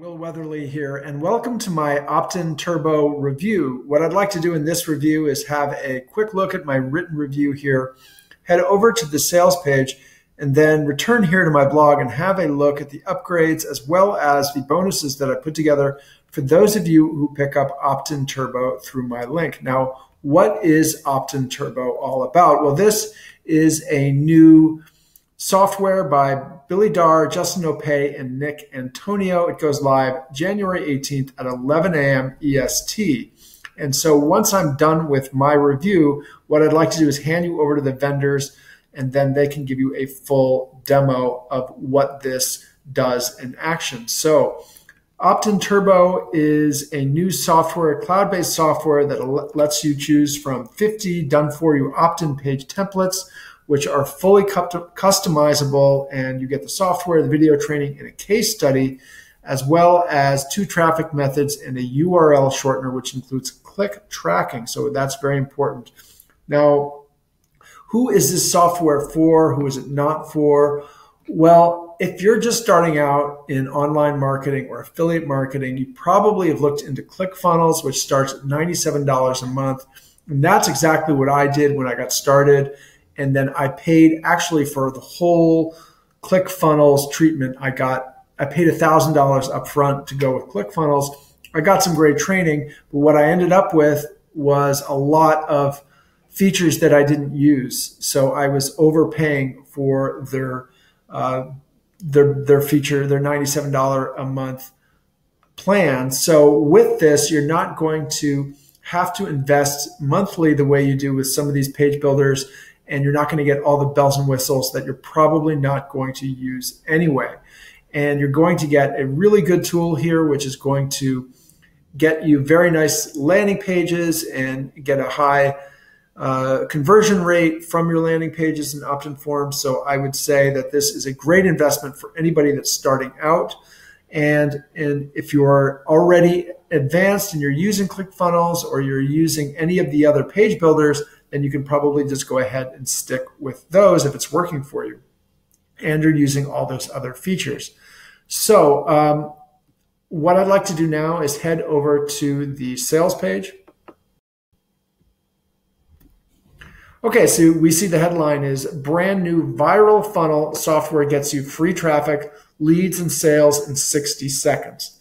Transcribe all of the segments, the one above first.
Will Weatherly here, and welcome to my Opt-in Turbo review. What I'd like to do in this review is have a quick look at my written review here, head over to the sales page, and then return here to my blog and have a look at the upgrades as well as the bonuses that I put together for those of you who pick up Opt-in Turbo through my link. Now, what is Opt-in Turbo all about? Well, this is a new software by Billy Darr, Justin Opay, and Nick Antonio. It goes live January 18th at 11 a.m. EST. And so once I'm done with my review, what I'd like to do is hand you over to the vendors, and then they can give you a full demo of what this does in action. So Opt-in Turbo is a new software, cloud-based software that lets you choose from 50 done-for-you opt-in page templates which are fully customizable and you get the software, the video training, and a case study, as well as two traffic methods and a URL shortener, which includes click tracking. So that's very important. Now, who is this software for? Who is it not for? Well, if you're just starting out in online marketing or affiliate marketing, you probably have looked into ClickFunnels, which starts at $97 a month. And that's exactly what I did when I got started and then I paid actually for the whole ClickFunnels treatment. I got I paid a thousand dollars up front to go with ClickFunnels. I got some great training, but what I ended up with was a lot of features that I didn't use. So I was overpaying for their uh, their their feature, their ninety seven dollar a month plan. So with this, you're not going to have to invest monthly the way you do with some of these page builders and you're not going to get all the bells and whistles that you're probably not going to use anyway. And you're going to get a really good tool here, which is going to get you very nice landing pages and get a high uh, conversion rate from your landing pages and opt-in forms. So I would say that this is a great investment for anybody that's starting out. And, and if you're already advanced and you're using ClickFunnels or you're using any of the other page builders, then you can probably just go ahead and stick with those if it's working for you. And you're using all those other features. So um, what I'd like to do now is head over to the sales page. Okay, so we see the headline is brand new viral funnel software gets you free traffic, leads, and sales in 60 seconds.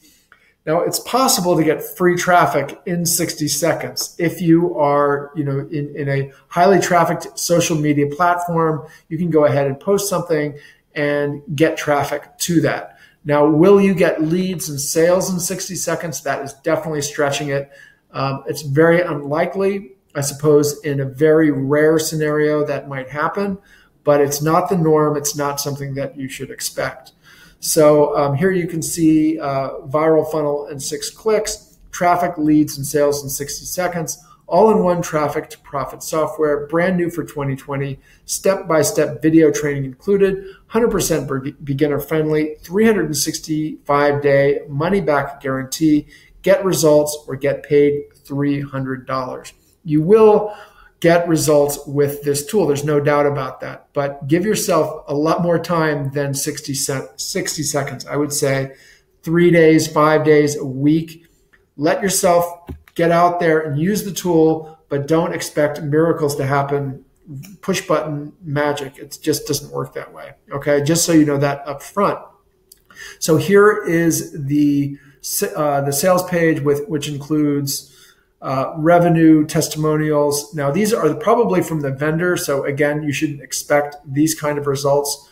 Now, it's possible to get free traffic in 60 seconds. If you are, you know, in, in a highly trafficked social media platform, you can go ahead and post something and get traffic to that. Now, will you get leads and sales in 60 seconds? That is definitely stretching it. Um, it's very unlikely. I suppose in a very rare scenario that might happen, but it's not the norm. It's not something that you should expect. So um, here you can see uh, viral funnel in six clicks, traffic, leads, and sales in 60 seconds, all in one traffic to profit software, brand new for 2020, step by step video training included, 100% beginner friendly, 365 day money back guarantee, get results or get paid $300. You will get results with this tool. There's no doubt about that. But give yourself a lot more time than 60, 60 seconds. I would say three days, five days, a week. Let yourself get out there and use the tool, but don't expect miracles to happen. Push button magic. It just doesn't work that way. Okay. Just so you know that up front. So here is the, uh, the sales page with, which includes uh, revenue testimonials. Now, these are probably from the vendor. So, again, you shouldn't expect these kind of results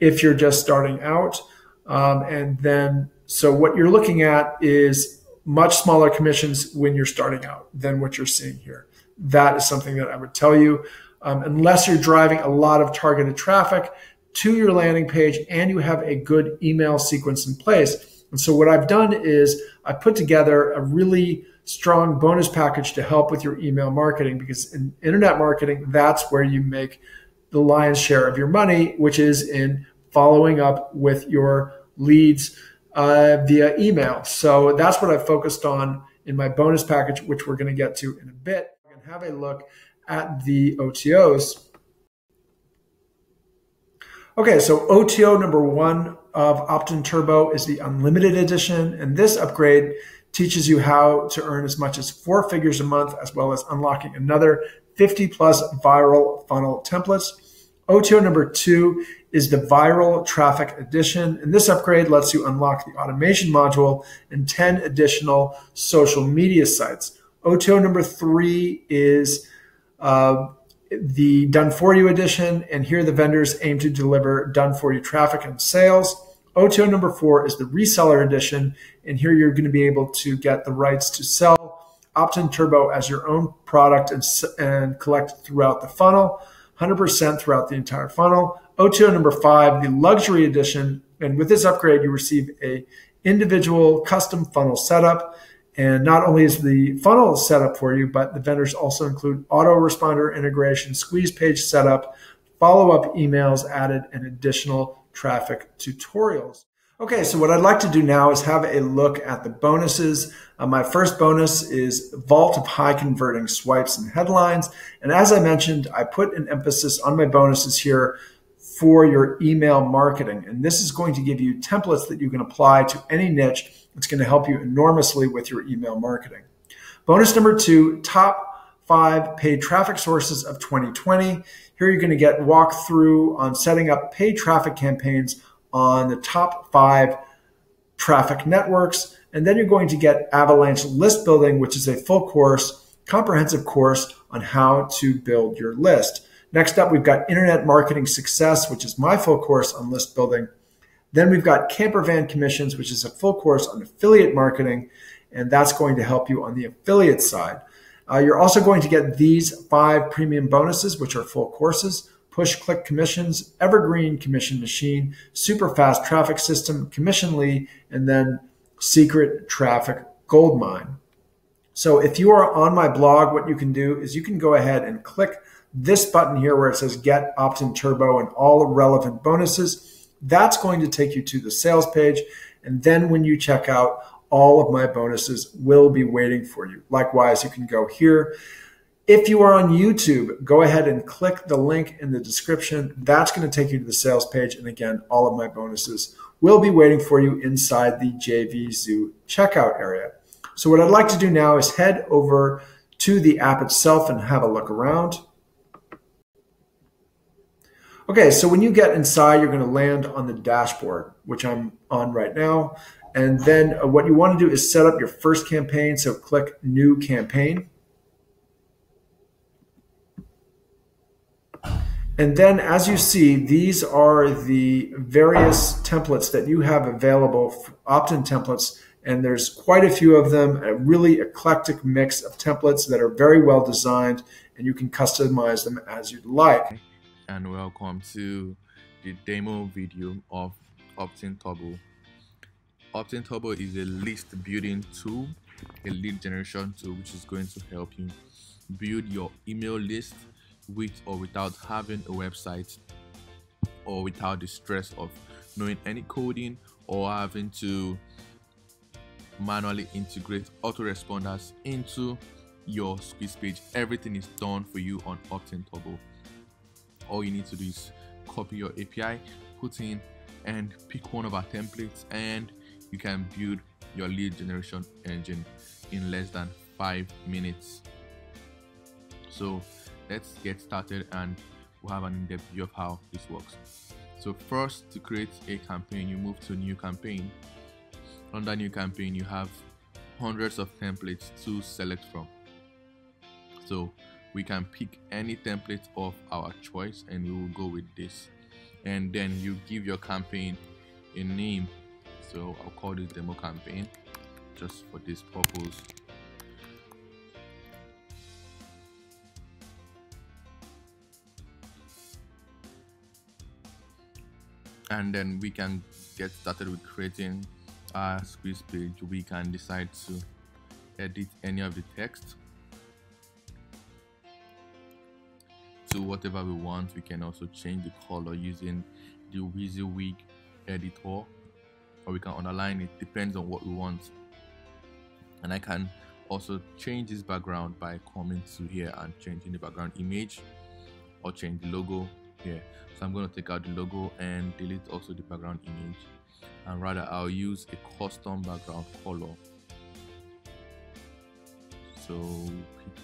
if you're just starting out. Um, and then, so what you're looking at is much smaller commissions when you're starting out than what you're seeing here. That is something that I would tell you. Um, unless you're driving a lot of targeted traffic to your landing page and you have a good email sequence in place. And so, what I've done is I put together a really strong bonus package to help with your email marketing because in internet marketing, that's where you make the lion's share of your money, which is in following up with your leads uh, via email. So that's what I focused on in my bonus package, which we're going to get to in a bit. And have a look at the OTOs. Okay, so OTO number one of Optin Turbo is the Unlimited Edition, and this upgrade teaches you how to earn as much as four figures a month, as well as unlocking another 50 plus viral funnel templates. OTO number two is the viral traffic edition. And this upgrade lets you unlock the automation module and 10 additional social media sites. OTO number three is uh, the done for you edition. And here the vendors aim to deliver done for you traffic and sales. OTO number four is the reseller edition. And here you're going to be able to get the rights to sell Optin Turbo as your own product and, and collect throughout the funnel. 100% throughout the entire funnel. OTO number five, the luxury edition. And with this upgrade, you receive a individual custom funnel setup. And not only is the funnel set up for you, but the vendors also include autoresponder integration, squeeze page setup, follow up emails added, and additional traffic tutorials. Okay, so what I'd like to do now is have a look at the bonuses. Uh, my first bonus is Vault of High Converting Swipes and Headlines. And as I mentioned, I put an emphasis on my bonuses here for your email marketing. And this is going to give you templates that you can apply to any niche. It's going to help you enormously with your email marketing. Bonus number two, top five paid traffic sources of 2020. Here you're going to get walkthrough on setting up paid traffic campaigns on the top five traffic networks. And then you're going to get Avalanche List Building, which is a full course, comprehensive course on how to build your list. Next up, we've got Internet Marketing Success, which is my full course on list building. Then we've got Campervan Commissions, which is a full course on affiliate marketing, and that's going to help you on the affiliate side. Uh, you're also going to get these five premium bonuses, which are full courses push click commissions, evergreen commission machine, super fast traffic system, Commissionly, and then secret traffic gold mine. So if you are on my blog, what you can do is you can go ahead and click this button here where it says get Optin Turbo and all relevant bonuses. That's going to take you to the sales page. And then when you check out, all of my bonuses will be waiting for you. Likewise, you can go here if you are on YouTube, go ahead and click the link in the description. That's going to take you to the sales page. And again, all of my bonuses will be waiting for you inside the JVZoo checkout area. So what I'd like to do now is head over to the app itself and have a look around. Okay, so when you get inside, you're going to land on the dashboard, which I'm on right now. And then uh, what you want to do is set up your first campaign. So click New Campaign. And then as you see, these are the various templates that you have available, opt-in templates, and there's quite a few of them, a really eclectic mix of templates that are very well designed, and you can customize them as you'd like. And welcome to the demo video of Optin Turbo. Optin Turbo is a list building tool, a lead generation tool, which is going to help you build your email list with or without having a website or without the stress of knowing any coding or having to manually integrate autoresponders into your squeeze page. Everything is done for you on Optin Turbo. All you need to do is copy your API put in and pick one of our templates and you can build your lead generation engine in less than five minutes so let's get started and we'll have an in-depth view of how this works. So first to create a campaign, you move to new campaign. Under new campaign, you have hundreds of templates to select from. So we can pick any template of our choice and we will go with this. And then you give your campaign a name. So I'll call this demo campaign just for this purpose. and then we can get started with creating our squeeze page. We can decide to edit any of the text to whatever we want. We can also change the color using the WYSIWYG editor or we can underline it depends on what we want. And I can also change this background by coming to here and changing the background image or change the logo here. So i'm going to take out the logo and delete also the background image. And rather I'll use a custom background color. So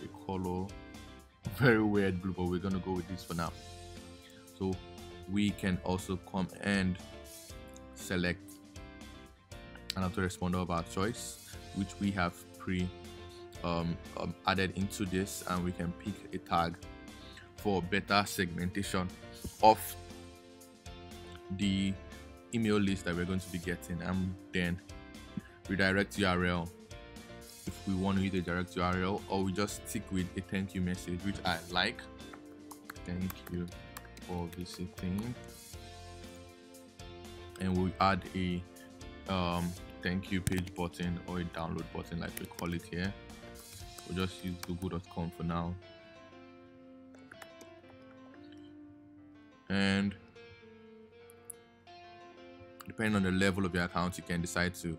pick a color. Very weird blue but we're gonna go with this for now. So we can also come and select an autoresponder of our choice which we have pre um, um, added into this and we can pick a tag for better segmentation of the email list that we're going to be getting and then redirect URL if we want to use a direct URL or we just stick with a thank you message which I like. Thank you for visiting. And we'll add a um, thank you page button or a download button like we call it here we'll just use google.com for now. And depending on the level of your account you can decide to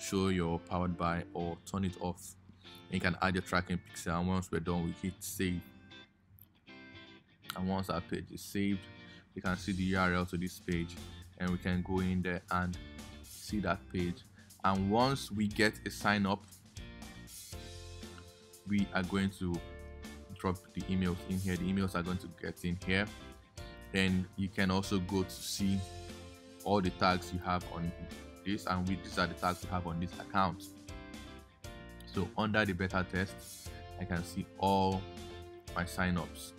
show your powered by or turn it off. You can add your tracking pixel and once we're done we hit save. And once our page is saved you can see the url to this page and we can go in there and see that page. And once we get a sign up we are going to drop the emails in here. The emails are going to get in here. And you can also go to see all the tags you have on this and we, these are the tags you have on this account. So under the beta test I can see all my signups.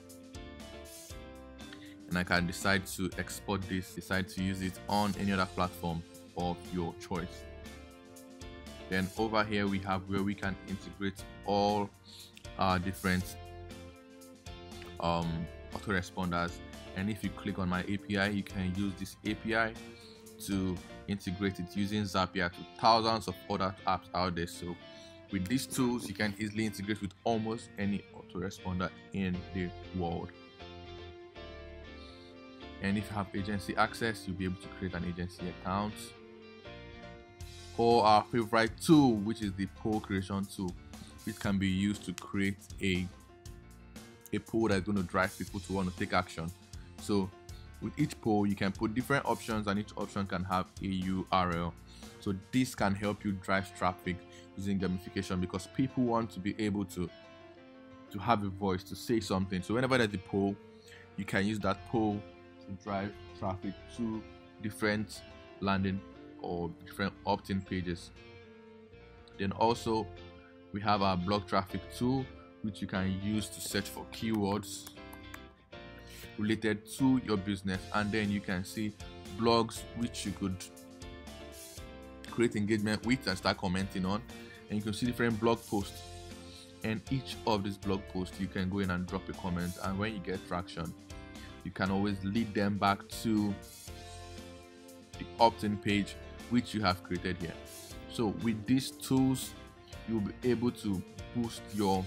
And I can decide to export this decide to use it on any other platform of your choice then over here we have where we can integrate all our different um, autoresponders and if you click on my API you can use this API to integrate it using Zapier to thousands of other apps out there. So with these tools, you can easily integrate with almost any autoresponder in the world. And if you have agency access, you'll be able to create an agency account. Or our favorite tool, which is the poll creation tool, which can be used to create a a poll that's going to drive people to want to take action. So with each poll you can put different options and each option can have a url so this can help you drive traffic using gamification because people want to be able to to have a voice to say something. So whenever there's a poll you can use that poll to drive traffic to different landing or different opt-in pages. Then also we have our blog traffic tool which you can use to search for keywords related to your business. And then you can see blogs which you could create engagement with and start commenting on. And you can see different blog posts. And each of these blog posts you can go in and drop a comment. And when you get traction you can always lead them back to the opt-in page which you have created here. So with these tools you'll be able to boost your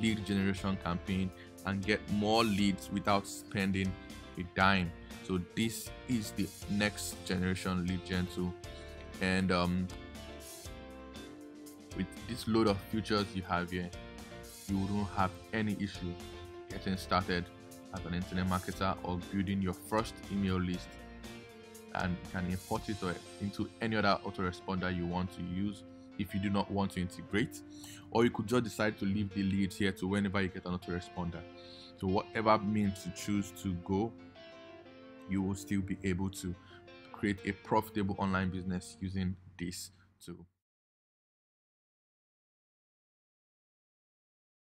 lead generation campaign and get more leads without spending a dime. So this is the next generation lead gen tool. And um, with this load of features you have here you won't have any issue getting started as an internet marketer or building your first email list and you can import it into any other autoresponder you want to use if you do not want to integrate or you could just decide to leave the lead here to whenever you get an autoresponder. So whatever means you choose to go you will still be able to create a profitable online business using this tool